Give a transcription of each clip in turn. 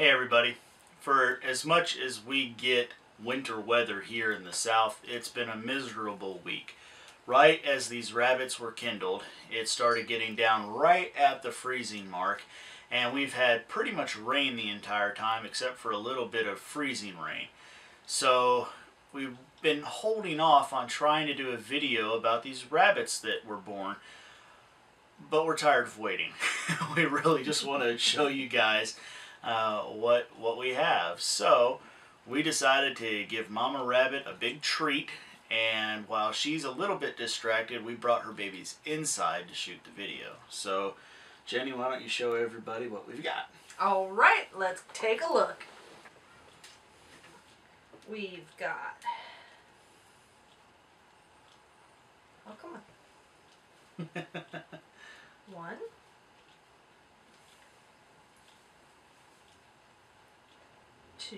Hey everybody. For as much as we get winter weather here in the south, it's been a miserable week. Right as these rabbits were kindled, it started getting down right at the freezing mark and we've had pretty much rain the entire time except for a little bit of freezing rain. So we've been holding off on trying to do a video about these rabbits that were born but we're tired of waiting. we really just want to show you guys uh, what what we have. So we decided to give Mama Rabbit a big treat and while she's a little bit distracted we brought her babies inside to shoot the video. So Jenny why don't you show everybody what we've got. All right, let's take a look. We've got. Oh, come on. One. Two.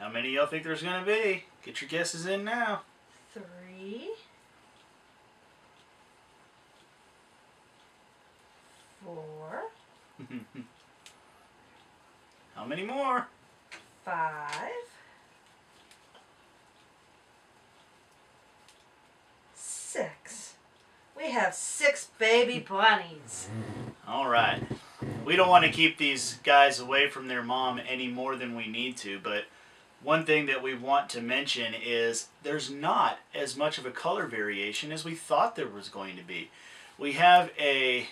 How many y'all think there's going to be? Get your guesses in now. Three. Four. How many more? Five. Six. We have six baby bunnies. All right. We don't want to keep these guys away from their mom any more than we need to, but one thing that we want to mention is there's not as much of a color variation as we thought there was going to be. We have a,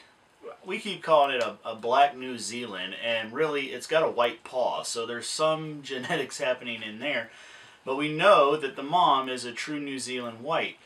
we keep calling it a, a black New Zealand, and really it's got a white paw, so there's some genetics happening in there. But we know that the mom is a true New Zealand white.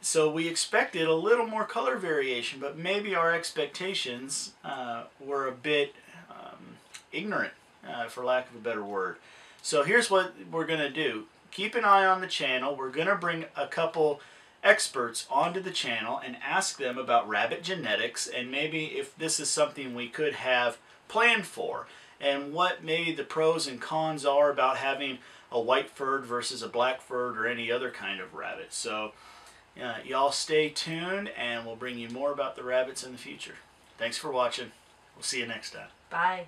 So we expected a little more color variation, but maybe our expectations uh, were a bit um, ignorant, uh, for lack of a better word. So here's what we're going to do. Keep an eye on the channel. We're going to bring a couple experts onto the channel and ask them about rabbit genetics and maybe if this is something we could have planned for and what maybe the pros and cons are about having a white furred versus a black furred or any other kind of rabbit. So uh, y'all stay tuned and we'll bring you more about the rabbits in the future. Thanks for watching. We'll see you next time. Bye.